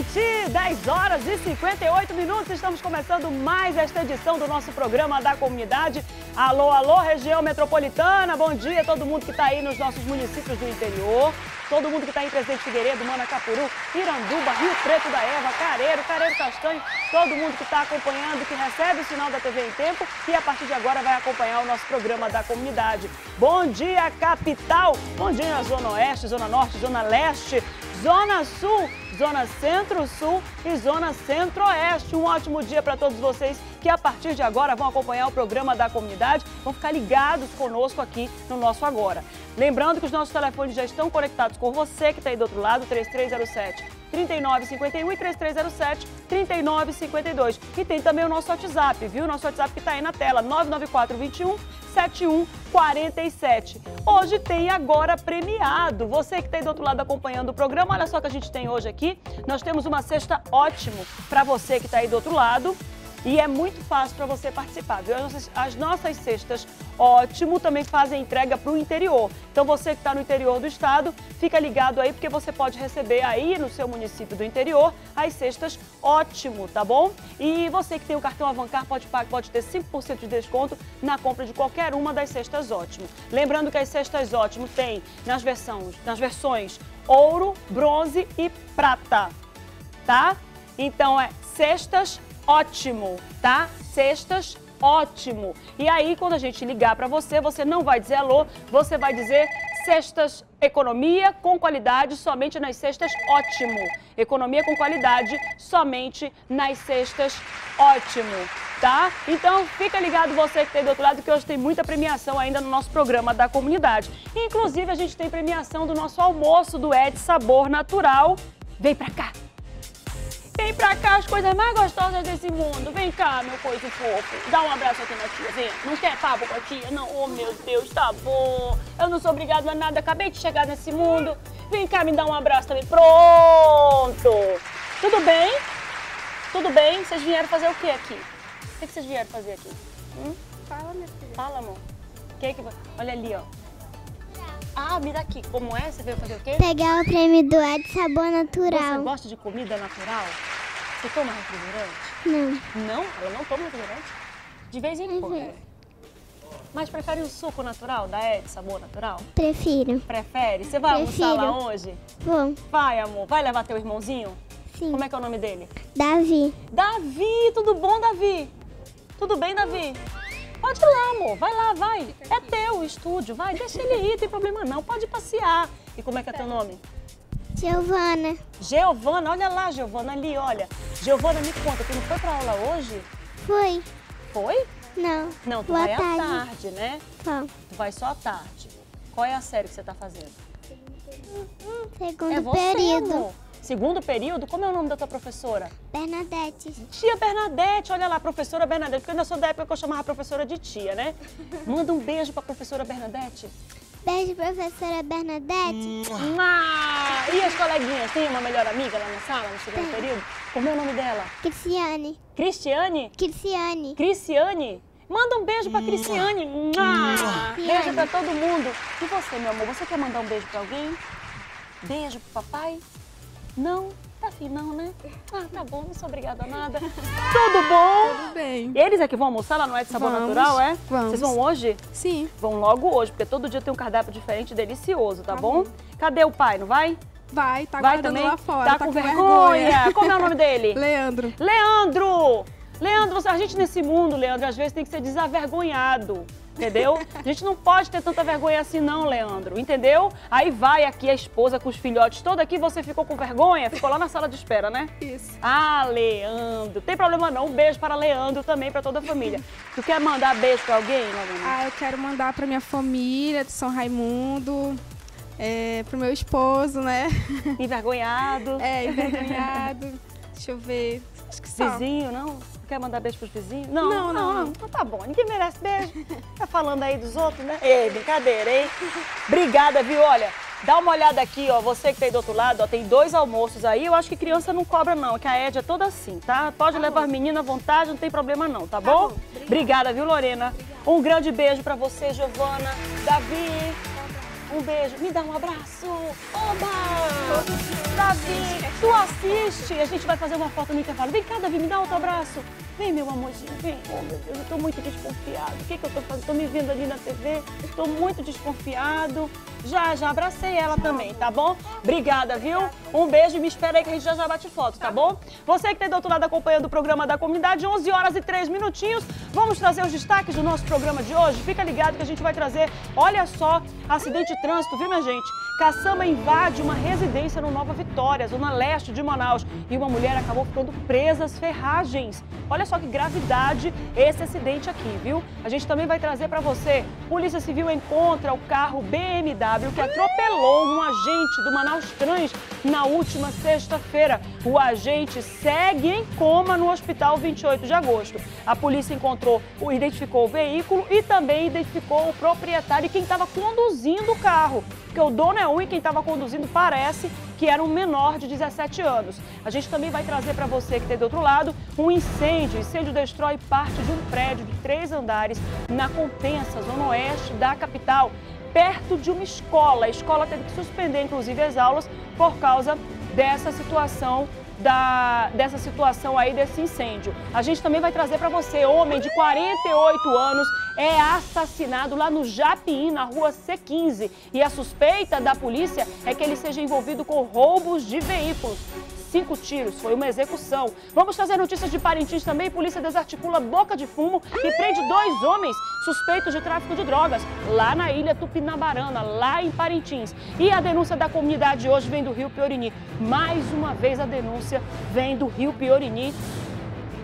noite! 10 horas e 58 minutos. Estamos começando mais esta edição do nosso programa da comunidade. Alô, alô, região metropolitana. Bom dia a todo mundo que está aí nos nossos municípios do interior. Todo mundo que está em Presidente Figueiredo, Manacapuru, Iranduba, Rio Preto da Eva, Careiro, Careiro Castanho. Todo mundo que está acompanhando, que recebe o sinal da TV em tempo e a partir de agora vai acompanhar o nosso programa da comunidade. Bom dia, capital! Bom dia, Zona Oeste, Zona Norte, Zona Leste, Zona Sul. Zona Centro-Sul e Zona Centro-Oeste. Um ótimo dia para todos vocês que a partir de agora vão acompanhar o programa da comunidade, vão ficar ligados conosco aqui no nosso Agora. Lembrando que os nossos telefones já estão conectados com você que está aí do outro lado, 3307 3951 e 3307 3952. E tem também o nosso WhatsApp, viu? Nosso WhatsApp que está aí na tela, 994 21 7147. Hoje tem agora premiado. Você que está aí do outro lado acompanhando o programa, olha só que a gente tem hoje aqui. Nós temos uma cesta ótimo para você que está aí do outro lado. E é muito fácil para você participar, viu? As nossas, as nossas cestas ótimo também fazem entrega para o interior. Então você que está no interior do estado, fica ligado aí porque você pode receber aí no seu município do interior as cestas ótimo, tá bom? E você que tem o cartão Avancar pode, pode ter 5% de desconto na compra de qualquer uma das cestas ótimo. Lembrando que as cestas ótimo tem nas versões, nas versões ouro, bronze e prata, tá? Então é cestas ótimo, tá? Cestas, ótimo. E aí, quando a gente ligar para você, você não vai dizer alô, você vai dizer cestas economia com qualidade somente nas cestas ótimo. Economia com qualidade somente nas cestas ótimo, tá? Então fica ligado você que tem do outro lado que hoje tem muita premiação ainda no nosso programa da comunidade. Inclusive a gente tem premiação do nosso almoço do Ed Sabor Natural. Vem pra cá! Vem pra cá as coisas mais gostosas desse mundo. Vem cá, meu coisa fofo. Dá um abraço aqui na tia, vem. Não quer papo com a tia? Não, oh meu Deus, tá bom. Eu não sou obrigado a nada, acabei de chegar nesse mundo. Vem cá me dar um abraço também. Pronto! Tudo bem? Tudo bem? Vocês vieram fazer o que aqui? O que vocês vieram fazer aqui? Hum? Fala, minha filha. Fala, amor. Que que... Olha ali, ó. Ah, me dá aqui. Como é? Você veio fazer o quê? Pegar o prêmio do Ed Sabor Você Natural. gosta de comida natural? Você toma refrigerante? Não. Não? Ela não toma refrigerante? De vez em quando. Mas prefere o suco natural da Ed, sabor natural? Prefiro. Prefere? Você vai almoçar lá Prefiro. hoje? Bom, Vai, amor. Vai levar teu irmãozinho? sim. Como é que é o nome dele? Davi. Davi! Tudo bom, Davi? Tudo bem, Davi? Pode ir lá, amor. Vai lá, vai. É teu o estúdio. Vai, deixa ele ir, tem problema não. Pode passear. E como é que é teu nome? Giovana. Giovana, olha lá, Giovana, ali, olha. Giovana, me conta, tu não foi pra aula hoje? Foi? Foi? Não. Não, tu Boa vai à tarde. tarde, né? Qual? Tu vai só à tarde. Qual é a série que você tá fazendo? Segundo é você, período. amor. Segundo período? Como é o nome da tua professora? Bernadette. Tia Bernadette, olha lá, professora Bernadette, porque eu ainda sou da época que eu chamava a professora de tia, né? Manda um beijo pra professora Bernadette. Beijo, professora Bernadette. Ah, e as coleguinhas? Tem uma melhor amiga lá na sala, no segundo Tem. período? Como é o nome dela? Cristiane. Cristiane? Cristiane. Criciane? Manda um beijo pra Criciane. Mua. Beijo pra todo mundo. E você, meu amor, você quer mandar um beijo pra alguém? Beijo pro papai? Não? Tá afim não, né? Ah, tá bom, não sou obrigada a nada. Tudo bom? Tudo bem. Eles é que vão almoçar lá no É de Sabor Vamos, Natural, é? vamos. Vocês vão hoje? Sim. Vão logo hoje, porque todo dia tem um cardápio diferente, delicioso, tá, Tá bom? bom. Cadê o pai, não vai? Vai, tá vai também? lá fora. Tá, com, vergonha. Como é o nome dele? Leandro. Leandro! Leandro, a gente nesse mundo, Leandro, às vezes tem que ser desavergonhado. Entendeu? A gente não pode ter tanta vergonha assim, não, Leandro. Entendeu? Aí vai aqui a esposa com os filhotes todos aqui, você ficou com vergonha, ficou lá na sala de espera, né? Isso. Ah, Leandro. Tem problema não. Um beijo para Leandro também, para toda a família. Tu quer mandar beijo para alguém, Lorena? Ah, eu quero mandar pra minha família de São Raimundo, é, pro meu esposo, né? Envergonhado. É, envergonhado. Deixa eu ver. Acho que só. Vizinho, não? Não Quer mandar beijo pros vizinhos? Não, Não, não, não. Então tá bom, ninguém merece beijo. Tá falando aí dos outros, né? Ei, brincadeira, hein? Obrigada, viu? Olha, dá uma olhada aqui, ó. Você que tá aí do outro lado, ó, tem dois almoços aí. Eu acho que criança não cobra, não, que a Ed é toda assim, tá? Pode levar as meninas à vontade, não tem problema não, tá, bom? Obrigada, viu, Lorena? Um grande beijo pra você, Giovana, Davi. Um beijo. Me dá um abraço. Oba! Davi, tu assiste. A gente vai fazer uma foto no intervalo. Vem cá, Davi, me dá outro abraço. Vem, meu amorzinho, vem. Oh, meu Deus, eu tô muito desconfiado. O que, que eu tô fazendo? Tô me vendo ali na TV. Tô muito desconfiado. Já, já abracei ela também, tá bom? Obrigada, viu? Um beijo e me espera aí que a gente já já bate foto, tá bom? Você que tá aí do outro lado acompanhando o programa da comunidade, 11 horas e 3 minutinhos. Vamos trazer os destaques do nosso programa de hoje. Fica ligado que a gente vai trazer, olha só, acidente de trânsito, viu, minha gente? Caçamba invade uma residência no Nova Vitória, zona leste de Manaus, e uma mulher acabou ficando presa às ferragens. Olha só que gravidade esse acidente aqui, viu? A gente também vai trazer para você. Polícia Civil encontra o carro BMW que atropelou um agente do Manaus Trans na última sexta-feira. O agente segue em coma no hospital 28 de agosto. A polícia encontrou, identificou o veículo e também identificou o proprietário e quem estava conduzindo o carro porque o dono é um e quem estava conduzindo parece que era um menor de 17 anos. A gente também vai trazer para você que tem do outro lado um incêndio. O incêndio destrói parte de um prédio de três andares na Compensa, zona oeste da capital, perto de uma escola. A escola teve que suspender, inclusive, as aulas por causa dessa situação da, dessa situação aí, desse incêndio. A gente também vai trazer para você, homem de 48 anos é assassinado lá no Japim, na rua C15. E a suspeita da polícia é que ele seja envolvido com roubos de veículos cinco tiros. Foi uma execução. Vamos trazer notícias de Parintins também. Polícia desarticula boca de fumo e prende dois homens suspeitos de tráfico de drogas lá na ilha Tupinabarana, lá em Parintins. E a denúncia da comunidade hoje vem do Rio Piorini. Mais uma vez a denúncia vem do Rio Piorini.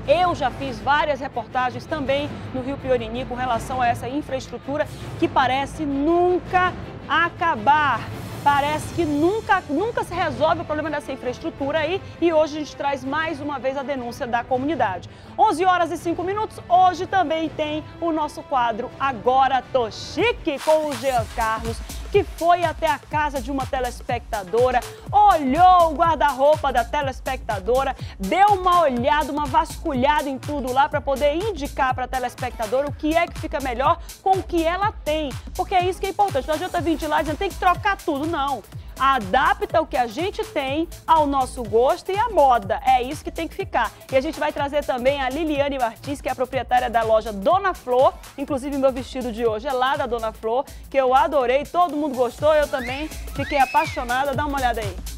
Eu já fiz várias reportagens também no Rio Piorini com relação a essa infraestrutura que parece nunca acabar. Parece que nunca, nunca se resolve o problema dessa infraestrutura aí e hoje a gente traz mais uma vez a denúncia da comunidade. 11 horas e 5 minutos, hoje também tem o nosso quadro Agora Tô Chique com o Jean Carlos que foi até a casa de uma telespectadora, olhou o guarda-roupa da telespectadora, deu uma olhada, uma vasculhada em tudo lá para poder indicar para a telespectadora o que é que fica melhor com o que ela tem. Porque é isso que é importante. Não adianta vir de lá dizendo tem que trocar tudo, não adapta o que a gente tem ao nosso gosto e à moda. É isso que tem que ficar. E a gente vai trazer também a Liliane Martins, que é a proprietária da loja Dona Flor. Inclusive, meu vestido de hoje é lá da Dona Flor, que eu adorei, todo mundo gostou, eu também fiquei apaixonada. Dá uma olhada aí.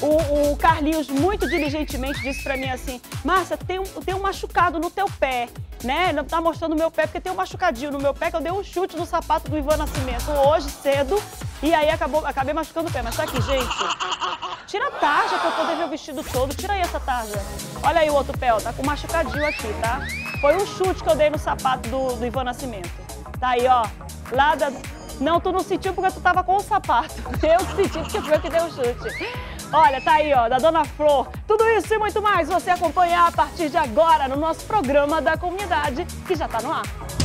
O, o Carlinhos muito diligentemente disse para mim assim: Márcia, tem um, tem um machucado no teu pé né? Não tá mostrando o meu pé, porque tem um machucadinho no meu pé que eu dei um chute no sapato do Ivan Nascimento hoje cedo e aí acabou, acabei machucando o pé. Mas tá aqui, gente. Tira a tarja pra eu poder ver o vestido todo. Tira aí essa tarja. Olha aí o outro pé, ó. Tá com machucadinho aqui, tá? Foi um chute que eu dei no sapato do, do Ivan Nascimento. Tá aí, ó. Lá da... Não, tu não sentiu porque tu tava com o sapato. Eu senti porque foi eu que dei o chute. Olha, tá aí, ó, da Dona Flor. Tudo isso e muito mais você acompanha a partir de agora no nosso programa da comunidade, que já tá no ar.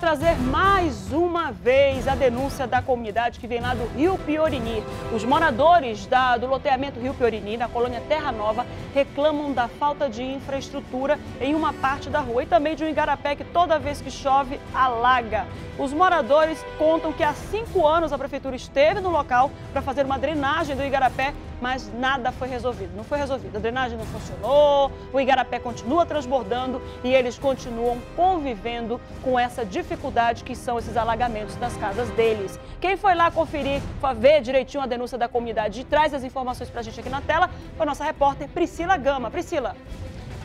Trazer mais uma vez a denúncia da comunidade que vem lá do Rio Piorini. Os moradores da, do loteamento Rio Piorini, na colônia Terra Nova, reclamam da falta de infraestrutura em uma parte da rua e também de um igarapé que toda vez que chove alaga. Os moradores contam que há cinco anos a prefeitura esteve no local para fazer uma drenagem do igarapé mas nada foi resolvido. Não foi resolvido. A drenagem não funcionou, o igarapé continua transbordando e eles continuam convivendo com essa dificuldade que são esses alagamentos das casas deles. Quem foi lá conferir, ver direitinho a denúncia da comunidade e traz as informações para a gente aqui na tela foi a nossa repórter Priscila Gama. Priscila.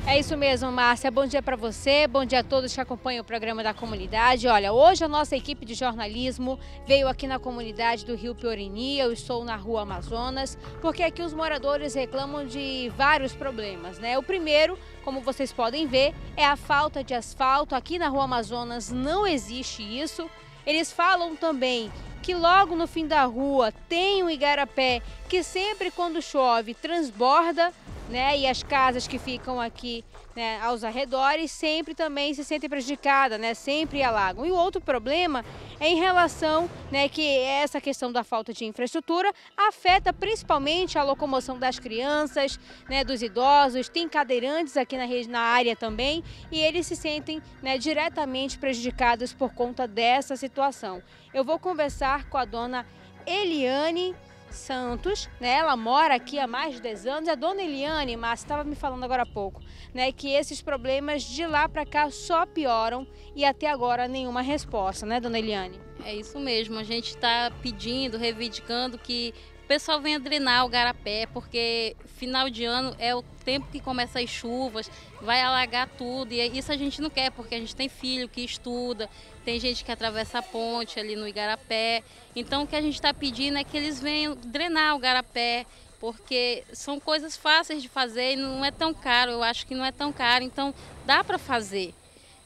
É isso mesmo, Márcia. Bom dia para você, bom dia a todos que acompanham o programa da comunidade. Olha, hoje a nossa equipe de jornalismo veio aqui na comunidade do Rio Piorini. Eu estou na Rua Amazonas, porque aqui os moradores reclamam de vários problemas, né? O primeiro, como vocês podem ver, é a falta de asfalto. Aqui na Rua Amazonas não existe isso. Eles falam também que logo no fim da rua tem um igarapé que sempre quando chove transborda né? E as casas que ficam aqui né, aos arredores sempre também se sentem prejudicadas, né? Sempre alagam. E o outro problema é em relação, né, que essa questão da falta de infraestrutura afeta principalmente a locomoção das crianças, né, dos idosos, tem cadeirantes aqui na, na área também e eles se sentem né, diretamente prejudicados por conta dessa situação. Eu vou conversar com a dona Eliane Santos, né? Ela mora aqui há mais de 10 anos. A dona Eliane, Márcia, estava me falando agora há pouco, né? Que esses problemas de lá para cá só pioram e até agora nenhuma resposta, né, dona Eliane? É isso mesmo. A gente está pedindo, reivindicando que o pessoal venha drenar o garapé, porque final de ano é o tempo que começa as chuvas, vai alagar tudo. E isso a gente não quer, porque a gente tem filho que estuda, tem gente que atravessa a ponte ali no Igarapé. Então o que a gente está pedindo é que eles venham drenar o Garapé, porque são coisas fáceis de fazer e não é tão caro, eu acho que não é tão caro, então dá para fazer.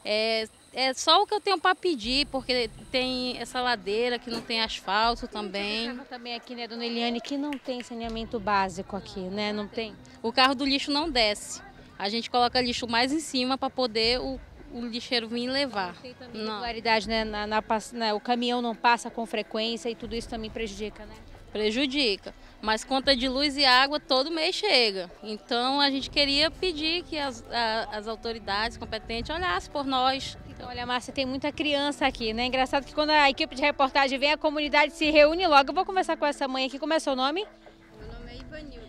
É, é só o que eu tenho para pedir, porque tem essa ladeira que não tem asfalto também. também aqui, né, dona Eliane, que não tem saneamento básico aqui, né? Não tem. O carro do lixo não desce. A gente coloca lixo mais em cima para poder o o lixeiro vir levar. Tem também não. regularidade, né? Na, na, na, o caminhão não passa com frequência e tudo isso também prejudica, né? Prejudica. Mas conta de luz e água todo mês chega. Então a gente queria pedir que as, a, as autoridades competentes olhassem por nós. Então, olha, Márcia, tem muita criança aqui, né? Engraçado que quando a equipe de reportagem vem, a comunidade se reúne logo. Eu vou conversar com essa mãe aqui. Como é seu nome?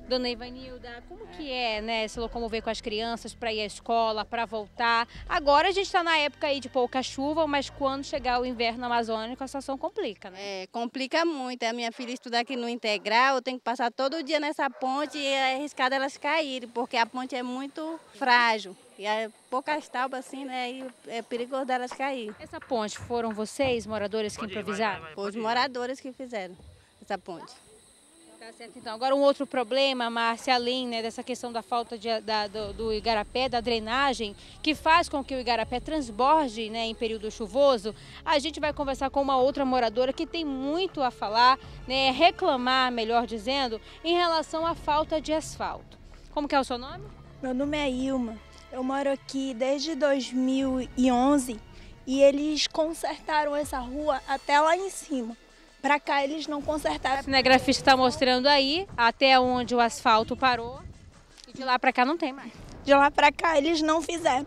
Dona Ivanilda, como que é, né, se locomover com as crianças para ir à escola, para voltar? Agora a gente está na época aí de pouca chuva, mas quando chegar o inverno amazônico a situação complica, né? É, complica muito. A minha filha estuda aqui no integral, eu tenho que passar todo dia nessa ponte e é arriscado elas caírem, porque a ponte é muito frágil. E é poucas tábuas assim, né? E é perigoso delas cair. Essa ponte foram vocês, moradores, que improvisaram? Foi os moradores que fizeram essa ponte. Tá certo, então. Agora um outro problema, Márcia, além né, dessa questão da falta de, da, do, do, igarapé, da drenagem, que faz com que o igarapé transborde né, em período chuvoso, a gente vai conversar com uma outra moradora que tem muito a falar, né, reclamar, melhor dizendo, em relação à falta de asfalto. Como que é o seu nome? Meu nome é Ilma. Eu moro aqui desde 2011 e eles consertaram essa rua até lá em cima. Para cá eles não consertaram. O cinegrafista está mostrando aí até onde o asfalto parou e de lá para cá não tem mais. De lá para cá eles não fizeram.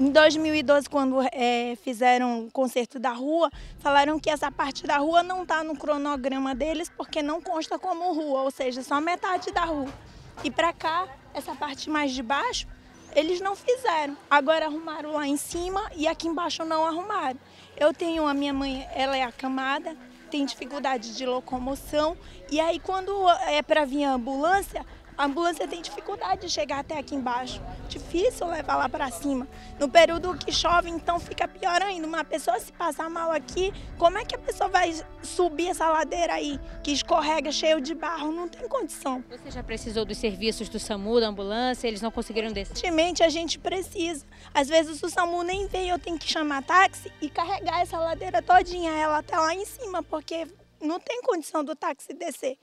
Em 2012, quando é, fizeram o conserto da rua, falaram que essa parte da rua não está no cronograma deles porque não consta como rua, ou seja, só metade da rua. E para cá, essa parte mais de baixo, eles não fizeram. Agora arrumaram lá em cima e aqui embaixo não arrumaram. Eu tenho a minha mãe, ela é acamada, tem dificuldade de locomoção. E aí, quando é para vir a ambulância, a ambulância tem dificuldade de chegar até aqui embaixo. Difícil levar lá para cima. No período que chove, então fica pior ainda. Uma pessoa se passar mal aqui, como é que a pessoa vai subir essa ladeira aí, que escorrega cheio de barro? Não tem condição. Você já precisou dos serviços do SAMU, da ambulância? Eles não conseguiram descer? Recentemente a gente precisa. Às vezes o SAMU nem veio, eu tenho que chamar táxi e carregar essa ladeira todinha, ela até lá em cima, porque não tem condição do táxi descer.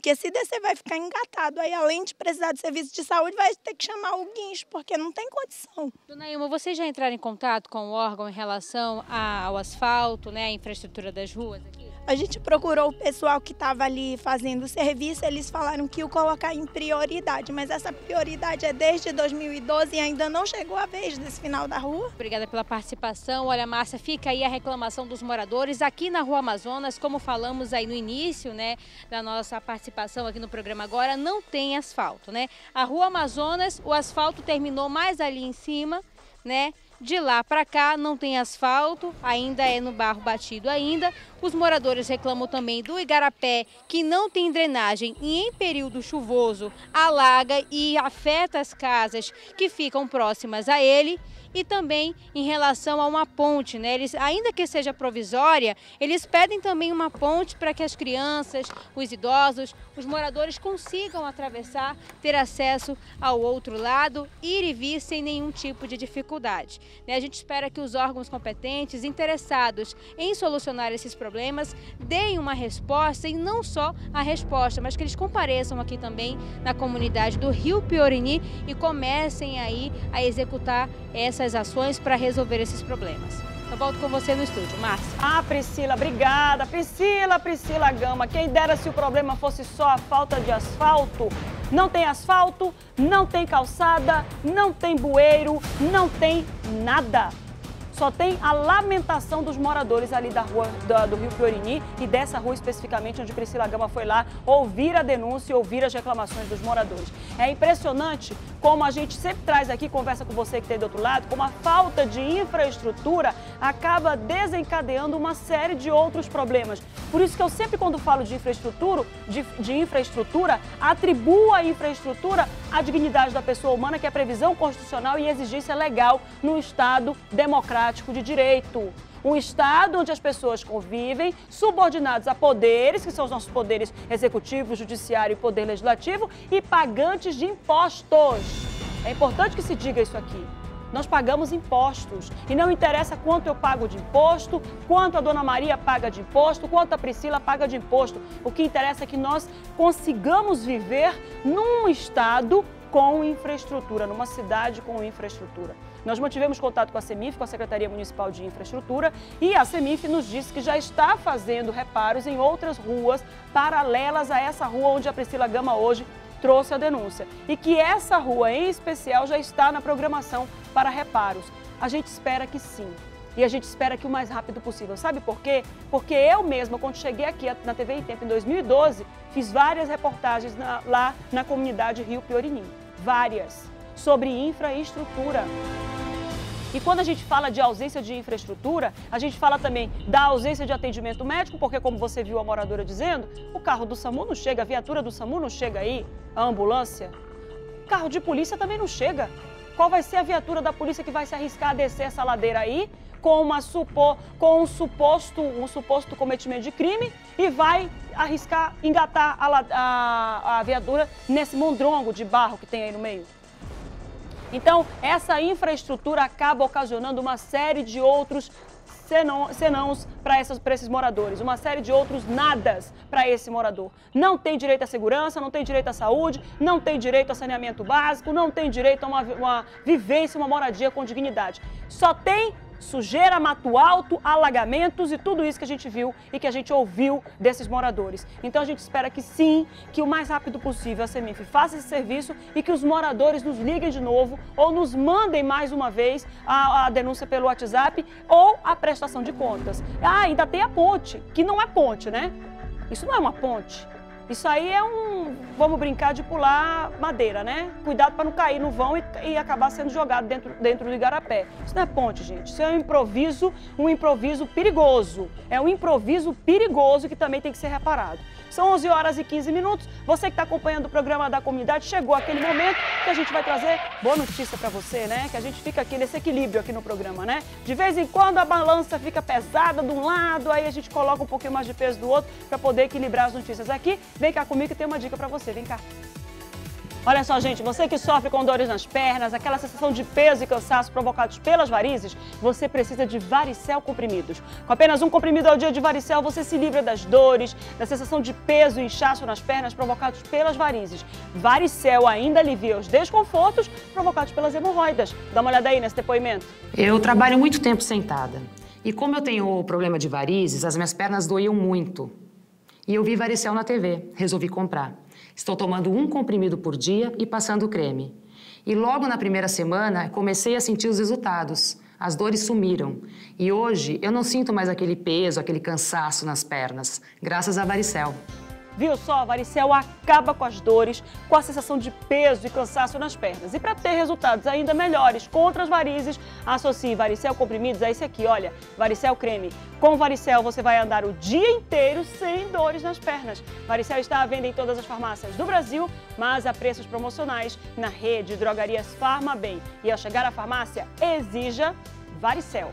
Porque se descer vai ficar engatado. Aí, além de precisar de serviço de saúde, vai ter que chamar o guincho, porque não tem condição. Dona Ilma, vocês já entraram em contato com o órgão em relação ao asfalto, né, à infraestrutura das ruas aqui? A gente procurou o pessoal que estava ali fazendo o serviço, eles falaram que o colocar em prioridade, mas essa prioridade é desde 2012 e ainda não chegou a vez desse final da rua. Obrigada pela participação. Olha, Márcia, fica aí a reclamação dos moradores aqui na Rua Amazonas, como falamos aí no início, né, da nossa participação aqui no programa agora, não tem asfalto, né? A Rua Amazonas, o asfalto terminou mais ali em cima, né? De lá para cá não tem asfalto, ainda é no barro batido ainda. Os moradores reclamam também do igarapé, que não tem drenagem e em período chuvoso alaga e afeta as casas que ficam próximas a ele. E também em relação a uma ponte, né? Eles, ainda que seja provisória, eles pedem também uma ponte para que as crianças, os idosos, os moradores consigam atravessar, ter acesso ao outro lado, ir e vir sem nenhum tipo de dificuldade. Né? A gente espera que os órgãos competentes interessados em solucionar esses problemas deem uma resposta e não só a resposta, mas que eles compareçam aqui também na comunidade do Rio Piorini e comecem aí a executar essas ações para resolver esses problemas. Eu volto com você no estúdio, Márcia. Ah, Priscila, obrigada. Priscila, Priscila Gama. Quem dera se o problema fosse só a falta de asfalto. Não tem asfalto, não tem calçada, não tem bueiro, não tem nada só tem a lamentação dos moradores ali da rua da, do Rio Fiorini e dessa rua especificamente onde Priscila Gama foi lá ouvir a denúncia e ouvir as reclamações dos moradores. É impressionante como a gente sempre traz aqui, conversa com você que tem do outro lado, como a falta de infraestrutura acaba desencadeando uma série de outros problemas. Por isso que eu sempre quando falo de infraestrutura, de, de infraestrutura, atribuo a infraestrutura à dignidade da pessoa humana, que é previsão constitucional e exigência legal no Estado democrático democrático de direito. Um Estado onde as pessoas convivem subordinados a poderes, que são os nossos poderes executivo, judiciário e poder legislativo, e pagantes de impostos. É importante que se diga isso aqui. Nós pagamos impostos e não interessa quanto eu pago de imposto, quanto a dona Maria paga de imposto, quanto a Priscila paga de imposto. O que interessa é que nós consigamos viver num estado com infraestrutura, numa cidade com infraestrutura. Nós mantivemos contato com a CEMIF, com a Secretaria Municipal de Infraestrutura, e a CEMIF nos disse que já está fazendo reparos em outras ruas paralelas a essa rua onde a Priscila Gama hoje trouxe a denúncia. E que essa rua em especial já está na programação para reparos. A gente espera que sim. E a gente espera que o mais rápido possível. Sabe por quê? Porque eu mesma, quando cheguei aqui na TV em Tempo em 2012, fiz várias reportagens na, lá na comunidade Rio Piorini. Várias. Sobre infraestrutura. E quando a gente fala de ausência de infraestrutura, a gente fala também da ausência de atendimento médico, porque como você viu a moradora dizendo, o carro do SAMU não chega, a viatura do SAMU não chega aí, a ambulância. O carro de polícia também não chega. Qual vai ser a viatura da polícia que vai se arriscar a descer essa ladeira aí com, uma supo, com um, suposto, um suposto cometimento de crime e vai arriscar engatar a, a, a viatura nesse mondrongo de barro que tem aí no meio? Então, essa infraestrutura acaba ocasionando uma série de outros senãos para esses moradores, uma série de outros nadas para esse morador. Não tem direito à segurança, não tem direito à saúde, não tem direito a saneamento básico, não tem direito a uma, uma vivência, uma moradia com dignidade. Só tem sujeira, mato alto, alagamentos e tudo isso que a gente viu e que a gente ouviu desses moradores. Então a gente espera que sim, que o mais rápido possível a Semif faça esse serviço e que os moradores nos liguem de novo ou nos mandem mais uma vez a, a denúncia pelo WhatsApp ou a prestação de contas. Ah, ainda tem a ponte, que não é ponte, né? Isso não é uma ponte. Isso aí é um, vamos brincar de pular madeira, né? Cuidado para não cair no vão e, e, acabar sendo jogado dentro, dentro do igarapé. Isso não é ponte, gente. Isso é um improviso, um improviso perigoso. É um improviso perigoso que também tem que ser reparado. São 11 horas e 15 minutos. Você que está acompanhando o programa da comunidade, chegou aquele momento que a gente vai trazer boa notícia para você, né? Que a gente fica aqui nesse equilíbrio aqui no programa, né? De vez em quando a balança fica pesada de um lado, aí a gente coloca um pouquinho mais de peso do outro para poder equilibrar as notícias aqui. Vem cá comigo que tem uma dica para você. Vem cá. Olha só, gente, você que sofre com dores nas pernas, aquela sensação de peso e cansaço provocados pelas varizes, você precisa de varicel comprimidos. Com apenas um comprimido ao dia de varicel, você se livra das dores, da sensação de peso e inchaço nas pernas provocados pelas varizes. Varicel ainda alivia os desconfortos provocados pelas hemorroidas. Dá uma olhada aí nesse depoimento. Eu trabalho muito tempo sentada. E como eu tenho o problema de varizes, as minhas pernas doíam muito. E eu vi varicel na TV, resolvi comprar. Estou tomando um comprimido por dia e passando creme. E logo na primeira semana comecei a sentir os resultados. As dores sumiram. E hoje eu não sinto mais aquele peso, aquele cansaço nas pernas, graças a varicel. Viu só? Varicel acaba com as dores, com a sensação de peso e cansaço nas pernas. E para ter resultados ainda melhores contra as varizes, associe Varicel comprimidos a esse aqui, olha, Varicel creme. Com Varicel você vai andar o dia inteiro sem dores nas pernas. Varicel está à venda em todas as farmácias do Brasil, mas a preços promocionais na rede Drogarias Farmabem. E ao chegar à farmácia, exija Varicel.